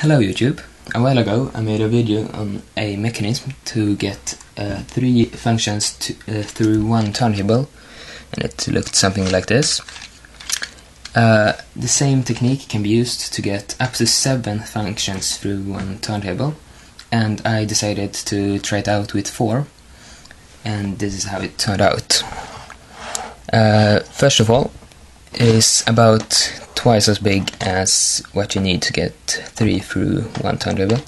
Hello YouTube. A while ago I made a video on a mechanism to get uh, three functions to, uh, through one turntable and it looked something like this. Uh, the same technique can be used to get up to seven functions through one turntable and I decided to try it out with four and this is how it turned out. Uh, first of all, is about twice as big as what you need to get three through one turntable,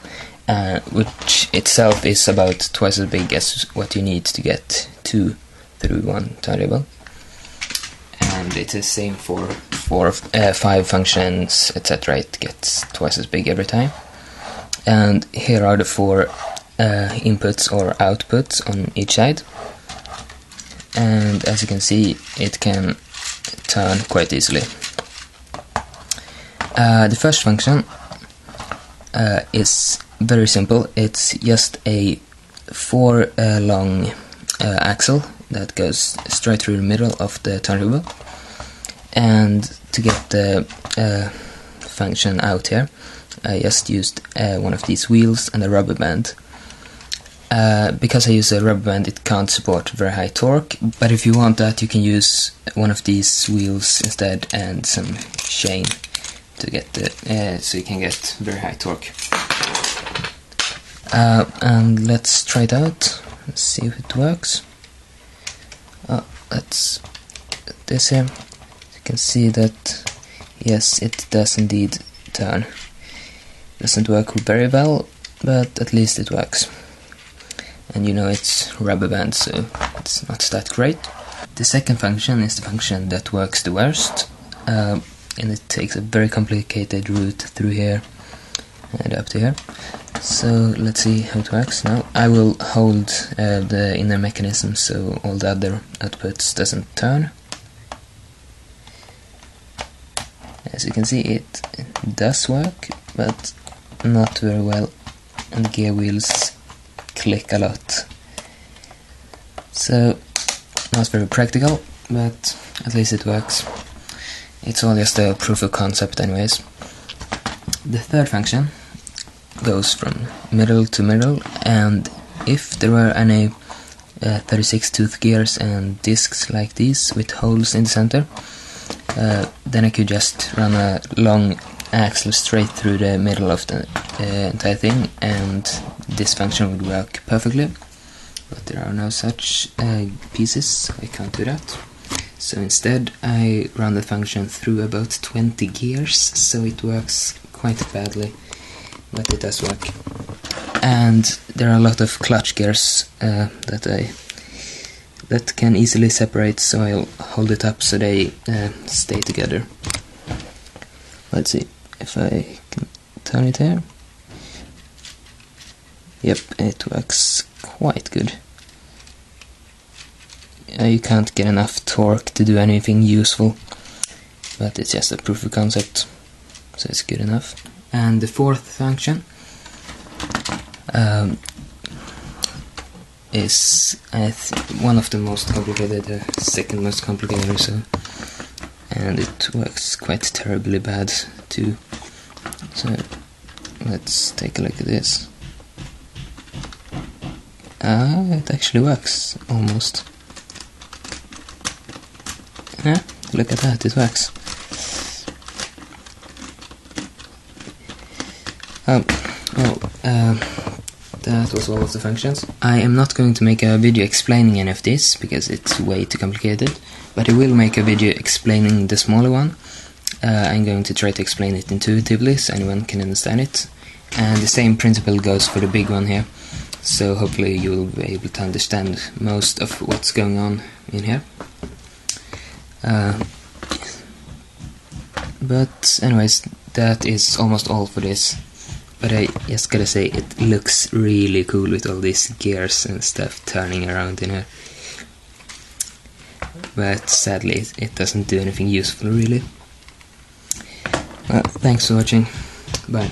uh, which itself is about twice as big as what you need to get two through one turntable. And it's the same for for uh, five functions, etc. It gets twice as big every time. And here are the four uh, inputs or outputs on each side. And as you can see, it can turn quite easily. Uh, the first function uh, is very simple. It's just a four uh, long uh, axle that goes straight through the middle of the turntable. And to get the uh, function out here, I just used one of these wheels and a rubber band. Uh, because I use a rubber band, it can't support very high torque, but if you want that, you can use one of these wheels instead and some chain to get the uh, so you can get very high torque. Uh, and let's try it out. Let's see if it works. Let's this here. You can see that yes, it does indeed turn. Doesn't work very well, but at least it works. And you know it's rubber band, so it's not that great. The second function is the function that works the worst. Uh, and it takes a very complicated route through here and up to here. So let's see how it works now. I will hold uh, the inner mechanism so all the other outputs doesn't turn. As you can see it does work, but not very well and gear wheels click a lot. So not very practical, but at least it works. It's all just a proof of concept anyways. The third function goes from middle to middle and if there were any uh, 36 tooth gears and discs like these with holes in the center uh, then I could just run a long axle straight through the middle of the uh, entire thing and this function would work perfectly. But there are no such uh, pieces. I can't do that so instead I run the function through about 20 gears, so it works quite badly, but it does work. And there are a lot of clutch gears uh, that I that can easily separate, so I'll hold it up so they uh, stay together. Let's see if I can turn it here. Yep, it works quite good uh, you can't get enough torque to do anything useful but it's just a proof of concept so it's good enough. And the fourth function? Um, is one of the most complicated, the uh, second most complicated or so and it works quite terribly bad too. So let's take a look at this. Ah, it actually works almost look at that, it works. Um, well, uh, that was all of the functions. I am not going to make a video explaining any of this, because it's way too complicated, but I will make a video explaining the smaller one. Uh, I'm going to try to explain it intuitively so anyone can understand it. And the same principle goes for the big one here, so hopefully you will be able to understand most of what's going on in here. Uh, but anyways, that is almost all for this. But I just gotta say, it looks really cool with all these gears and stuff turning around in here. But sadly, it doesn't do anything useful really. Well, thanks for watching. Bye.